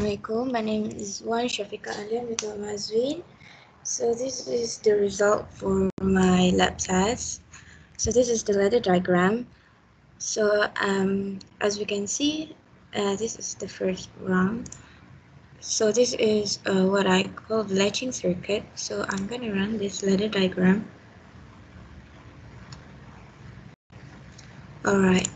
Assalamualaikum. My name is Wan Syafiqah Alim with Mazuwine. So this is the result for my lab test. So this is the ladder diagram. So um, as we can see, uh, this is the first rung. So this is uh, what I call the latching circuit. So I'm going to run this ladder diagram. Alright,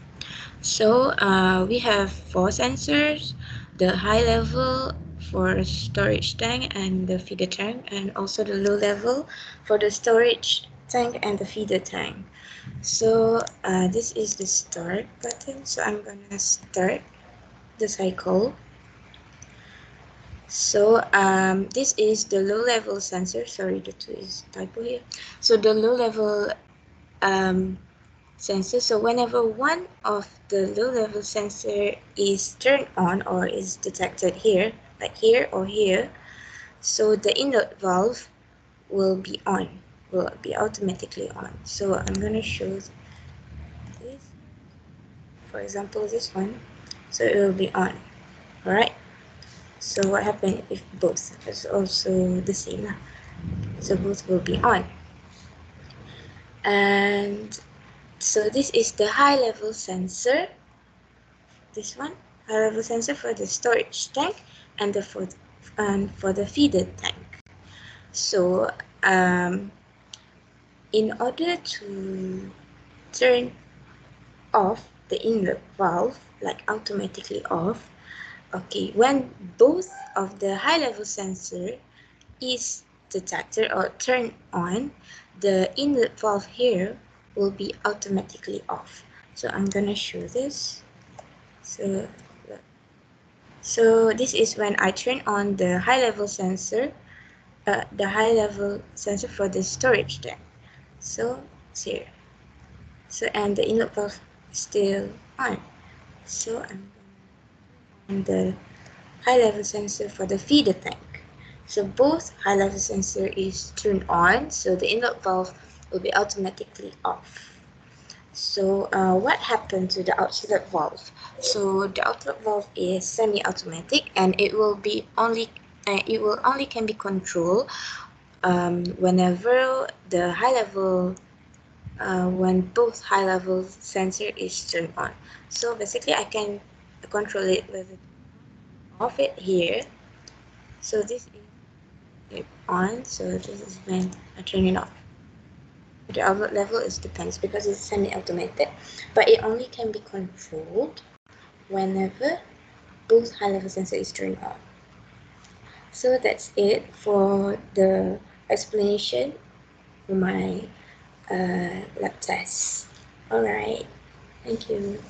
so uh, we have four sensors, the high level for storage tank and the feeder tank, and also the low level for the storage tank and the feeder tank. So uh, this is the start button. So I'm gonna start the cycle. So um, this is the low level sensor. Sorry, the two is typo here. So the low level um, sensor. So whenever one of the low level sensor is turned on or is detected here, like here or here, so the inlet valve will be on, will be automatically on. So I'm going to show this. For example, this one. So it will be on. Alright. So what happens if both is also the same? So both will be on. And so this is the high level sensor. This one, high level sensor for the storage tank and the for and for the feeder tank. So um, in order to turn off the inlet valve, like automatically off, okay, when both of the high level sensor is detected or turned on, the inlet valve here will be automatically off. So I'm gonna show this. So, so this is when I turn on the high level sensor, uh, the high level sensor for the storage tank. So it's here. So and the inlet valve is still on. So I'm on the high level sensor for the feeder tank. So both high level sensor is turned on, so the inlet valve will be automatically off. So uh, what happened to the outlet valve? So the outlet valve is semi-automatic and it will be only uh, it will only can be controlled um, whenever the high level uh, when both high level sensor is turned on. So basically I can control it with off it here. So this is on. So this is when I turn it off the outlet level is depends because it's semi-automated. But it only can be controlled whenever both high level sensor is turned on. So that's it for the explanation for my uh, lab test. Alright thank you